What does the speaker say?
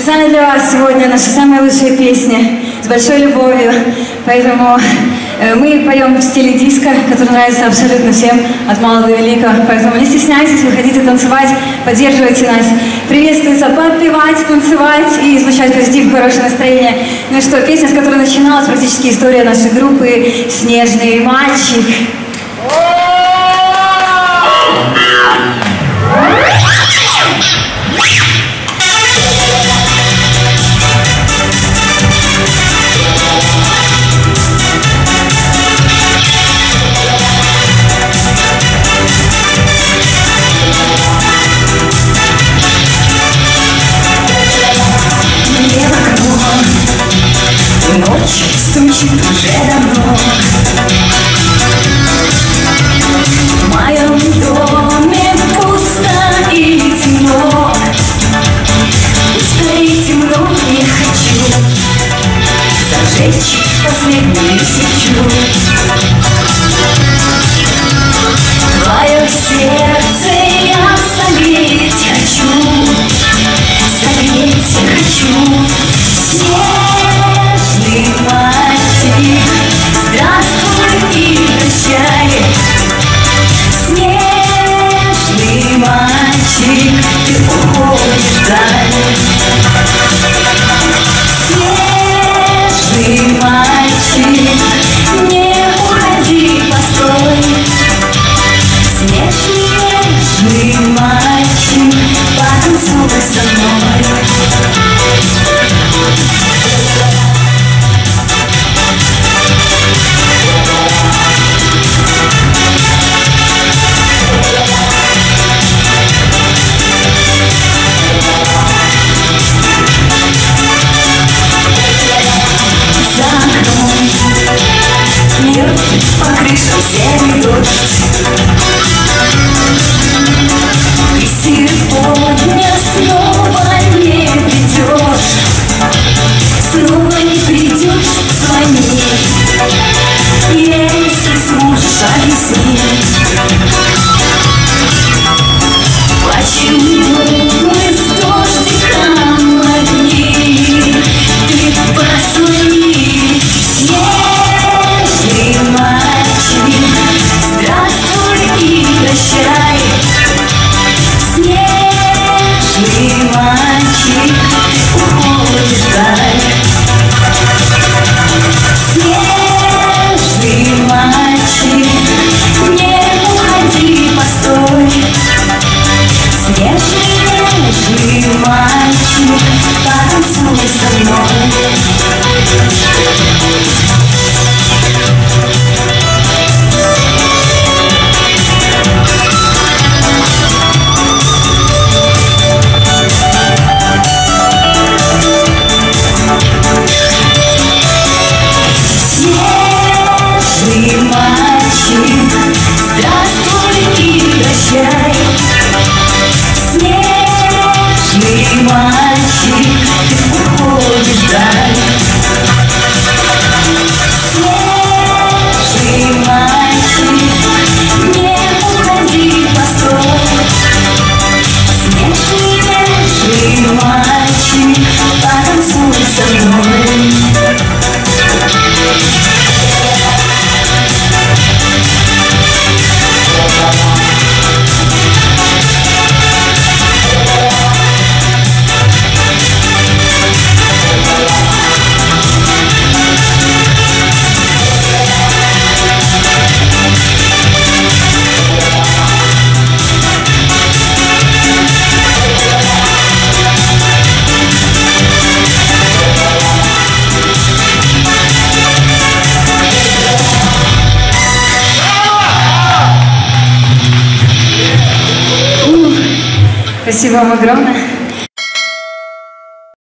Специально для вас сегодня наши самые лучшие песни с большой любовью. Поэтому э, мы поем в стиле диска, который нравится абсолютно всем, от малого до великого. Поэтому не стесняйтесь, выходите танцевать, поддерживайте нас. Приветствуется подпевать, танцевать и излучать позитив, хорошее настроение. Ну что, песня, с которой начиналась практически история нашей группы «Снежный мальчик». Мне стучит уже давно В моем доме пусто и темно. Пусто и темно не хочу. Зажечь последнюю свечу серый Ты сегодня снова не придешь Снова не придешь, звони Если сможешь объяснить Спасибо вам огромное.